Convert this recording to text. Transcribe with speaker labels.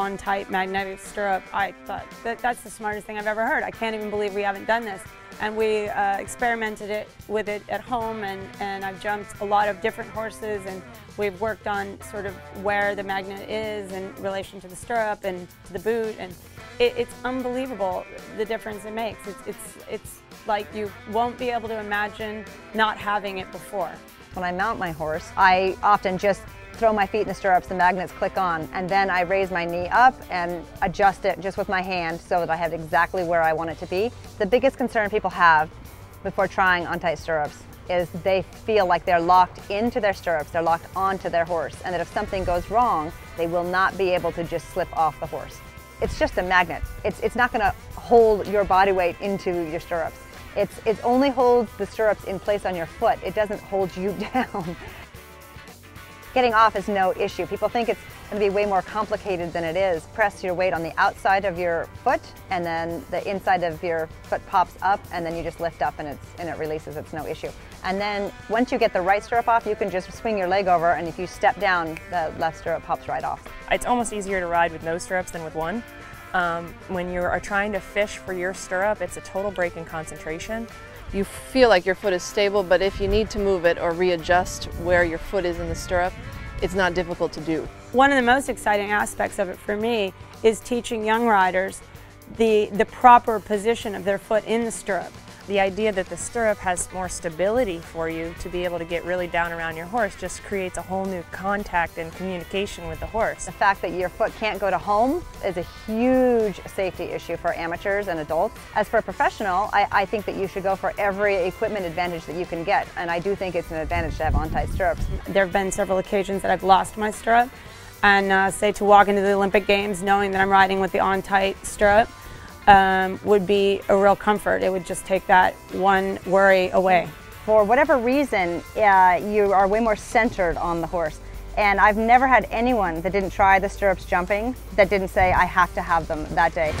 Speaker 1: OnTyte magnetic stirrup, I thought that that's the smartest thing I've ever heard. I can't even believe we haven't done this. And we uh, experimented it with it at home and, and I've jumped a lot of different horses and we've worked on sort of where the magnet is in relation to the stirrup and to the boot and it, it's unbelievable the difference it makes. It's, it's, it's like you won't be able to imagine not having it before.
Speaker 2: When I mount my horse, I often just throw my feet in the stirrups, the magnets click on, and then I raise my knee up and adjust it just with my hand so that I have exactly where I want it to be. The biggest concern people have before trying OnTyte stirrups is they feel like they're locked into their stirrups, they're locked onto their horse, and that if something goes wrong, they will not be able to just slip off the horse. It's just a magnet. It's, it's not gonna hold your body weight into your stirrups. It's, it only holds the stirrups in place on your foot. It doesn't hold you down. Getting off is no issue. People think it's going to be way more complicated than it is. Press your weight on the outside of your foot and then the inside of your foot pops up and then you just lift up and, it's, and it releases. It's no issue. And then once you get the right stirrup off, you can just swing your leg over and if you step down, the left stirrup pops right off.
Speaker 3: It's almost easier to ride with no stirrups than with one. Um, when you are trying to fish for your stirrup, it's a total break in concentration.
Speaker 4: You feel like your foot is stable, but if you need to move it or readjust where your foot is in the stirrup, it's not difficult to do.
Speaker 1: One of the most exciting aspects of it for me is teaching young riders the, the proper position of their foot in the stirrup.
Speaker 3: The idea that the stirrup has more stability for you to be able to get really down around your horse just creates a whole new contact and communication with the horse.
Speaker 2: The fact that your foot can't go to home is a huge safety issue for amateurs and adults. As for a professional, I, I think that you should go for every equipment advantage that you can get, and I do think it's an advantage to have OnTyte stirrups.
Speaker 1: There have been several occasions that I've lost my stirrup, and uh, say to walk into the Olympic Games knowing that I'm riding with the OnTyte stirrup, um, would be a real comfort. It would just take that one worry away.
Speaker 2: For whatever reason, uh, you are way more centered on the horse. And I've never had anyone that didn't try the stirrups jumping that didn't say, I have to have them that day.